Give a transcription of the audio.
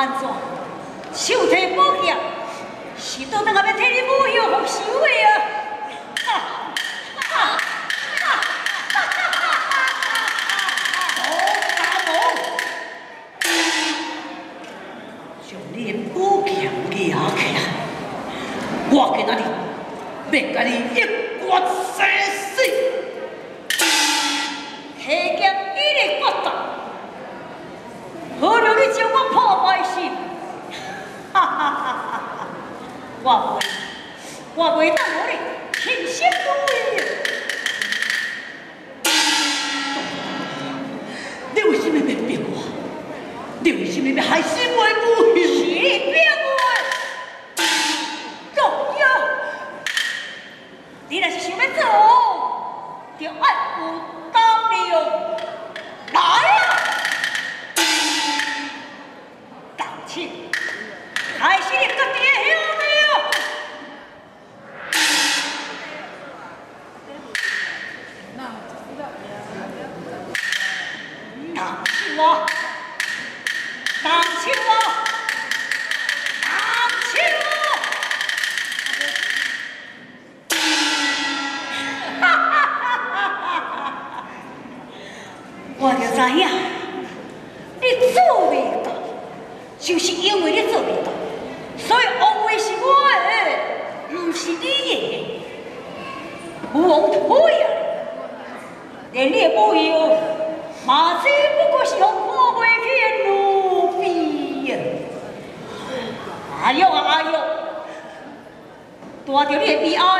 安总，秀才不平，许多那个被天的母有红心为。我回到，我的亲先祖。你为什么要逼我？你为什么害死我？ อยู่ทพี่อ้อย